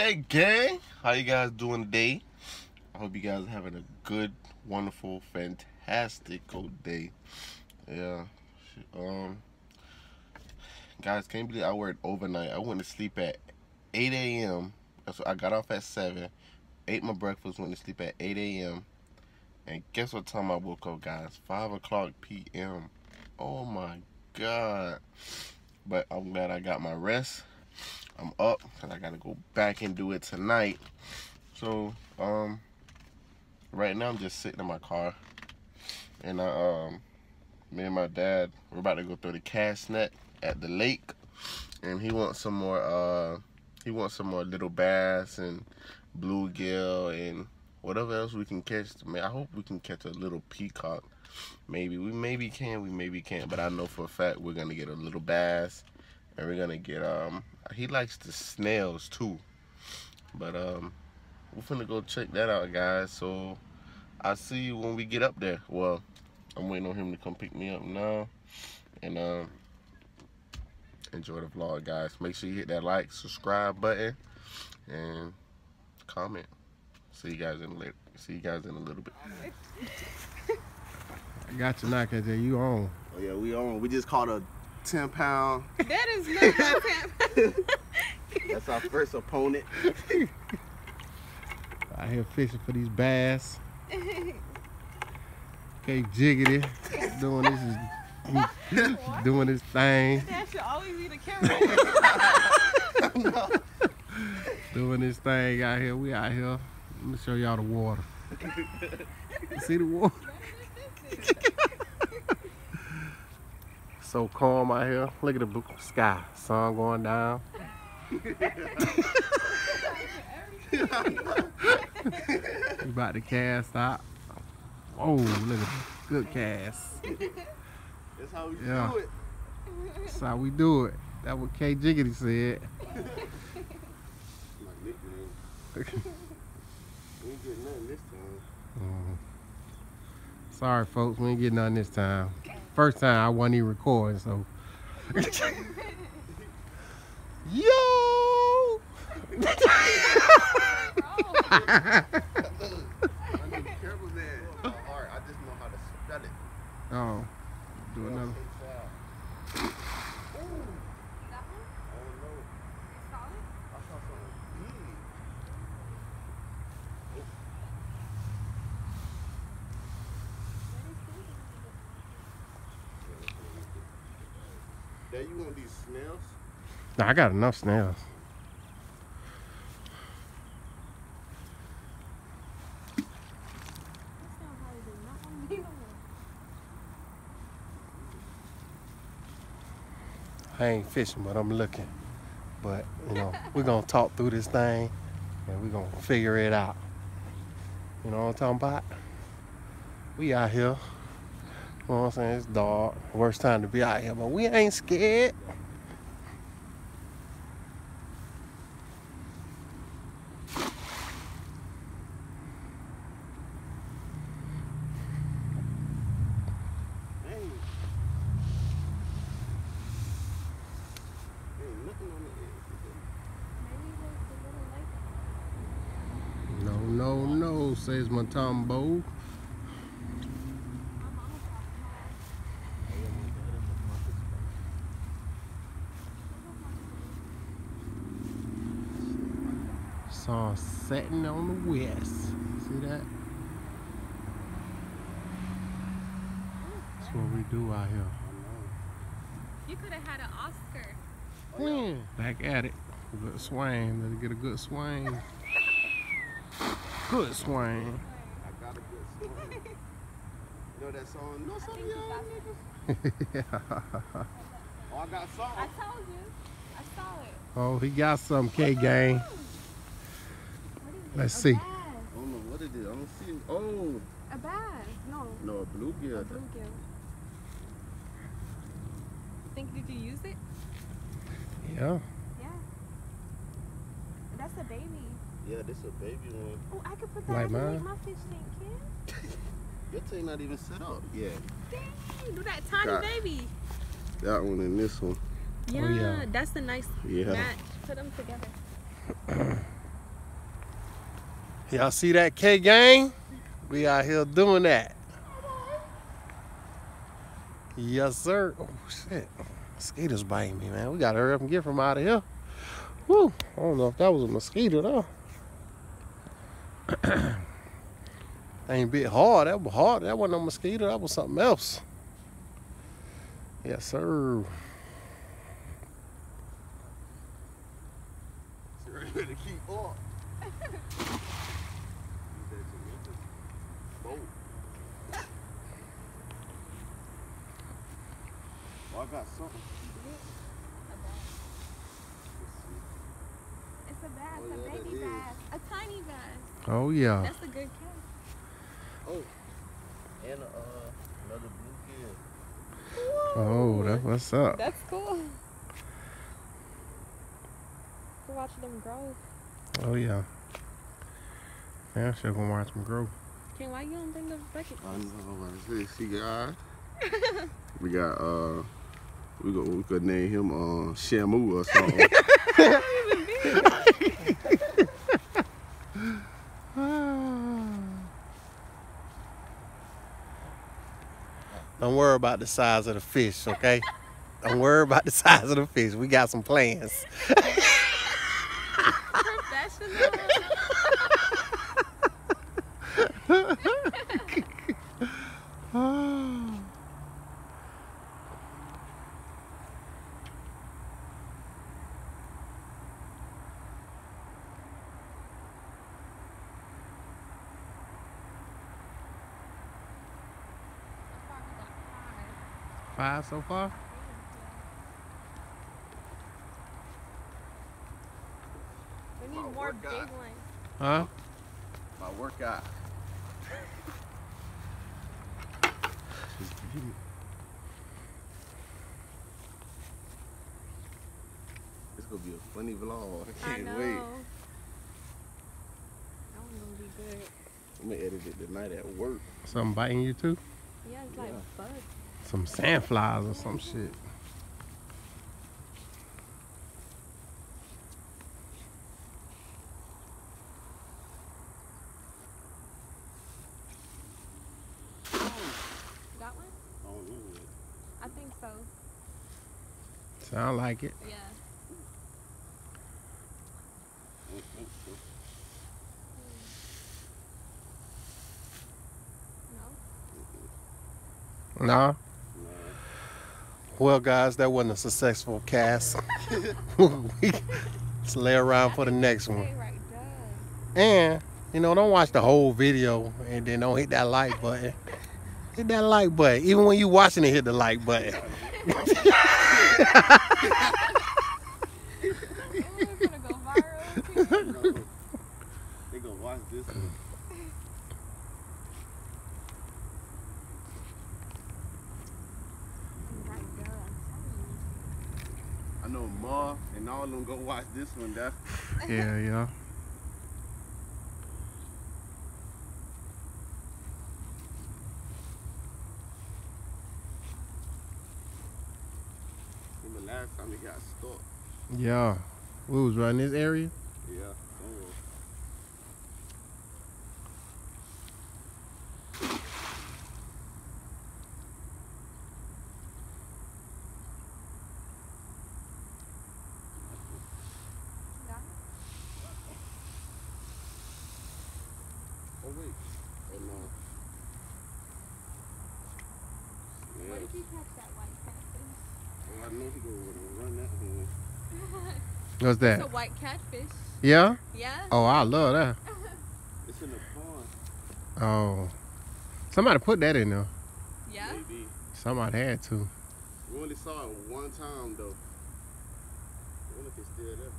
Okay, gang. How you guys doing today? I hope you guys are having a good, wonderful, fantastic day. Yeah. Um. Guys, can't believe I worked overnight. I went to sleep at 8 a.m. So I got off at 7. Ate my breakfast, went to sleep at 8 a.m. And guess what time I woke up, guys? 5 o'clock p.m. Oh my God. But I'm glad I got my rest. I'm up because I got to go back and do it tonight. So, um, right now I'm just sitting in my car. And I, um, me and my dad, we're about to go through the cast net at the lake. And he wants some more, uh, he wants some more little bass and bluegill and whatever else we can catch. Man, I hope we can catch a little peacock. Maybe we maybe can, we maybe can't, but I know for a fact we're gonna get a little bass, and we're gonna get um. He likes the snails too, but um, we're finna go check that out, guys. So I'll see you when we get up there. Well, I'm waiting on him to come pick me up now, and um, enjoy the vlog, guys. Make sure you hit that like, subscribe button, and comment. See you guys in a little. See you guys in a little bit. I got you now, KJ. You on. Oh yeah, we on. We just caught a 10 pound. That is not my That's our first opponent. Out here fishing for these bass. Okay, Jiggity doing this is doing this thing. That should always be the camera. Doing this thing out here. We out here. Let me show y'all the water. See the water? So calm out here. Look at the blue sky. Sun going down. we about to cast out. Oh, look at that. Good cast. That's how we Yeah. do it. That's how we do it. That's what K Jiggity said. My nickname. we ain't getting nothing this time. Mhm. Sorry, folks, we ain't getting nothing this time. First time I wasn't even recording, so. Yo! I need careful there. Uh, art. I just know how to spell it. oh, do another. Oh no. I saw something big. Dad, you want these snails? Nah, I got enough snails. I ain't fishing, but I'm looking. But, you know, we're going to talk through this thing and we're going to figure it out. You know what I'm talking about? We out here. You know what I'm saying? It's dark. Worst time to be out here, but we ain't scared. Dang. Ain't nothing on the edge. No, no, no, says my Tombo. Sun setting on the west. See that? That's what we do out here. You could have had an Oscar. Yeah. Back at it. Good swing. Let's get a good swing. Good swing. I got a good song. you know that song? No, some of y'all niggas. Oh, I got I song. told you. I saw it. oh, he got some K gang. Let's see. I don't know what it is. I don't see it. Oh, A bass. No. no, a bluegill. A bluegill. Think did you use it? Yeah. Yeah. That's a baby. Yeah, this a baby one. Oh, I could put that Like underneath mine? my fish tank, kid. Your thing not even set up. Yeah. Dang, do that tiny God. baby. That one and this one. Oh, yeah, yeah. that's the nice Yeah. match. Put them together. Y'all see that K gang? We out here doing that. Yes, sir. Oh shit. Mosquitoes biting me, man. We gotta hurry up and get from out of here. Woo. I don't know if that was a mosquito though. Ain't bit hard. That was hard. That wasn't a mosquito. That was something else. Yes, sir. Ready to keep up. Oh, I got something. It's a bass, Oh, a yeah, baby that is. bass, a tiny bass. Oh yeah. That's a good catch. And uh, another blue gill. Oh, that's what's up. That's cool. To watch them grow. Oh yeah. Yeah, should go watch them grow. Ken, why you don't bring the bucket? I know. I see, see, guys. we got uh, we go. We could name him uh Shamu or something. Don't worry about the size of the fish, okay? Don't worry about the size of the fish. We got some plans. Five so far? We need Oh, more work big out. ones. Huh? My workout. It's gonna be a funny vlog. I I can't know. wait. That one's gonna be good. I'm gonna edit it tonight at work. Something biting you too? Yeah, it's like Yeah. bugs. Some sandflies or some shit. Got one? I don't know. I think so. Sound like it. Yeah. No. Nah. Well, guys, that wasn't a successful cast. Let's lay around for the next one. Stay right there. And, you know, don't watch the whole video and then don't hit that like button. Hit that like button. Even when you're watching it, hit the like button. Ooh, it's gonna go viral. too. they gonna watch this one. right there, I'm telling you. I know Ma and all of them go watch this one. Yeah, yeah. remember last time they got stuck. Yeah. We was right in this area. Yeah. somewhere. Got it? Oh wait. Oh no. Yeah. Where did you catch that white catfish? Oh, I know he gonna run that home. What's It's that? a white catfish. Yeah? Yeah? Oh, I love that. It's in the pond. Oh. Somebody put that in there. Yeah? Maybe. Somebody had to. We only saw it one time though. I wonder if it's still there.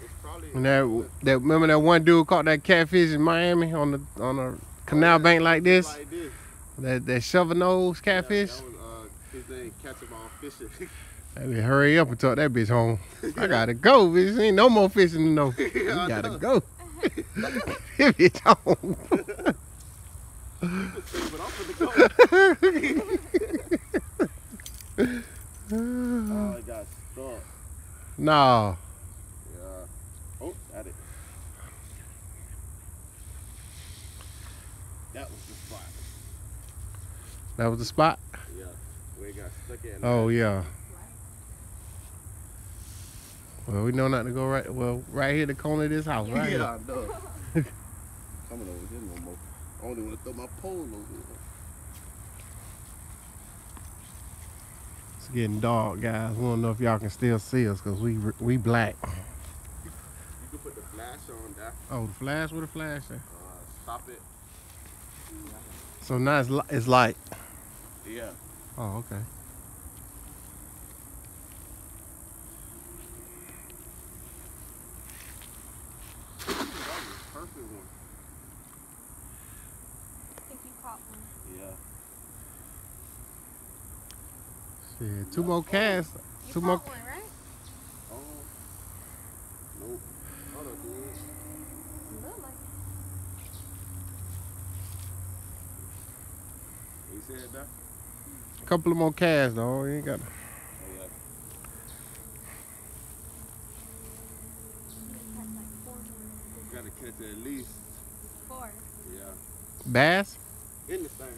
It's probably. And that, that remember that one dude caught that catfish in Miami on the on a canal bank like this? Like this. That that shovel nose catfish? Yeah, that was, uh, his name Catch all fishing. That bitch hurry up and talk that bitch home. I gotta go, bitch. Ain't no more fishing know. You I gotta know. go. that bitch home. but I'm finna go. oh, it got stuck. No. Yeah. Oh, got it. That was the spot. That was the spot? Yeah. Where it got stuck in. Oh, yeah. Well, we know not to go right. Well, right here, the corner of this house, right? yeah, here. I know. Coming over here no more. I only want to throw my pole over here. It's getting dark, guys. We don't know if y'all can still see us because we we black. You can put the flash on that. Oh, the flash with a flash. Uh, stop it. So now it's, it's light. Yeah. Oh, okay. That was a perfect one. I think you caught one. Yeah. Two more casts. You Two more. one, right? Oh. Nope. Hold on, dude. You look like it. You said that? Couple of more casts, though. You ain't got. Yeah. You caught like four more. You gotta catch at least. Four. Yeah. Bass? In the thing.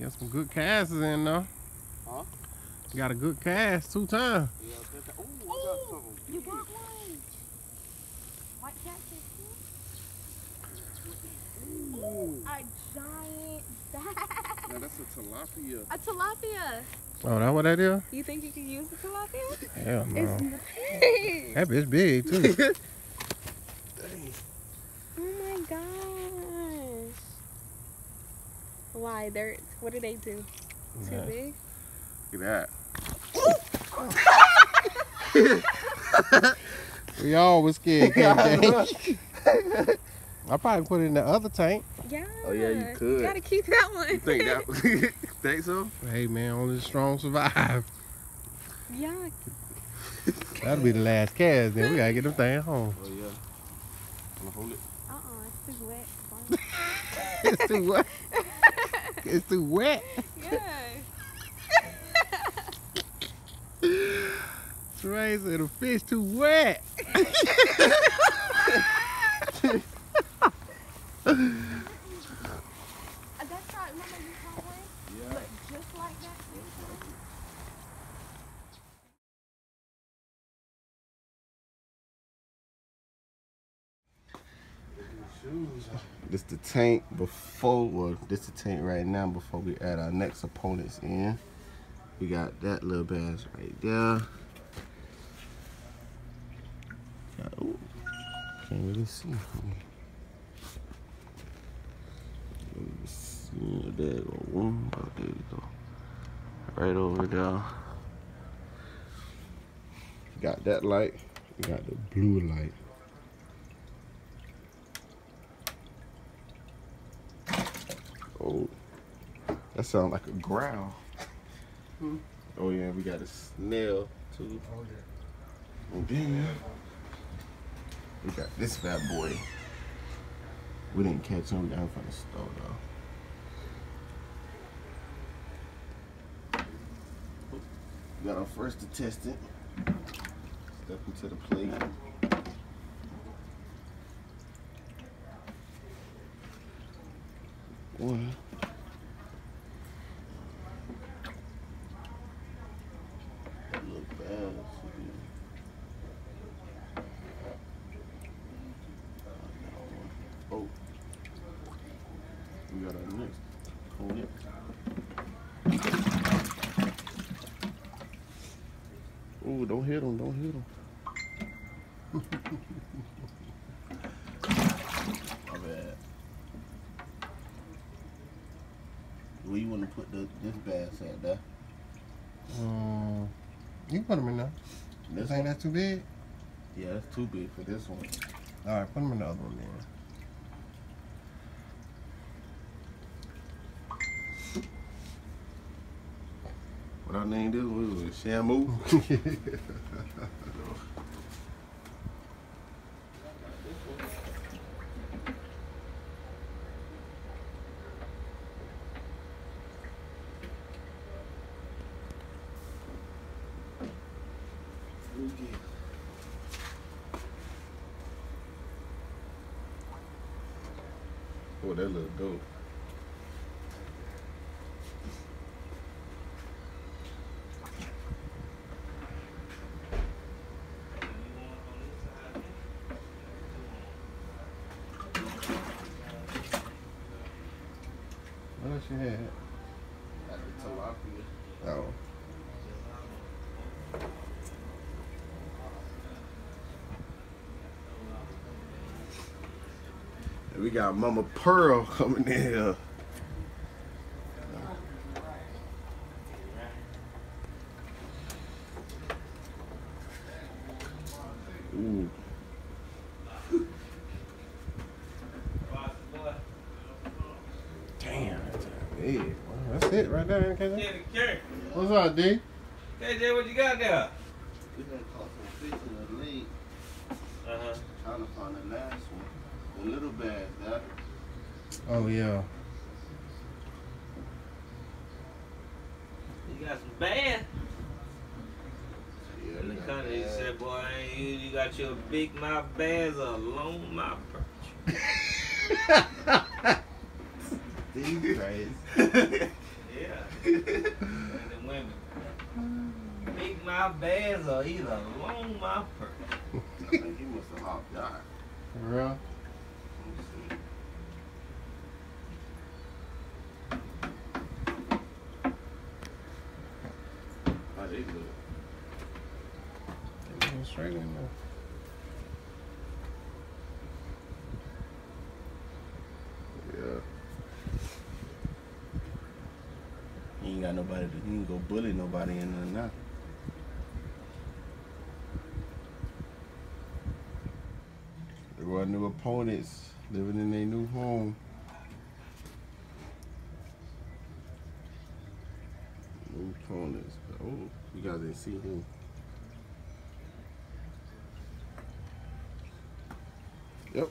Got some good casts in though. Huh? Got a good cast two times. Yeah, I think that- Ooh, I got something. You got one. White catfish. Ooh. A giant bass. Now that's a tilapia. A tilapia. Oh, that what that is? You think you can use the tilapia? Hell no. It's nice. That bitch big too. Oh my gosh. Why? They're what do they do? Too Yeah. big? Look at that. We all was scared, I probably put it in the other tank. Yeah. Oh, yeah, you could. You gotta keep that one. You think that? think so? Hey man, only the strong survive. yeah. That'll be the last cast. Then we gotta get them thing home. Oh yeah. Wanna hold it? Uh-uh. It's too wet. It's too wet. It's too wet. yeah. Trey said the fish too wet. That's right. Remember you caught one? Yeah. Look just like that. This the tank before, well, this the tank right now before we add our next opponents in. We got that little bass right there. Got- ooh, can't really see. See. There you go. Oh, there you go. Right over there. Got that light. We got the blue light. Oh, that sounds like a growl. Hmm. Oh yeah, we got a snail too. Oh, and then we got this fat boy. We didn't catch him. We got him from the store though. We got our first contestant. Step into the plate. One. That look bad. Oh. We got our next opponent. Oh, don't hit him, don't hit him. My bad. Where you want to put the, this bass at, there? Um, You put them in there. You This ain't one? that's too big? Yeah, that's too big for this one. All right, put them in the other one then. I named this? It? Shamu? Oh, that look dope. What else you had? Tilapia. Oh. We got Mama Pearl coming in here. Ooh. Damn, that's big. Well, that's it right there. The carrot. What's up, D? KJ, what you got there? We done caught some fish in the lake. Uh-huh. Trying to find the last one. The little bass, that. Oh yeah. You got some bad. Yeah, In got country, you bass. said, boy, you, you got your big mouth bass or long mouth perch. These crazy. Yeah. and the women. Big mouth bass or either long mouth perch. I think he was have hot out. For real? Let me see. How they look? They going straight in there. Yeah. He ain't got nobody he ain't go bully nobody in there now. They were new opponents living in their new home. New opponents. Oh, you guys didn't see him. Yep.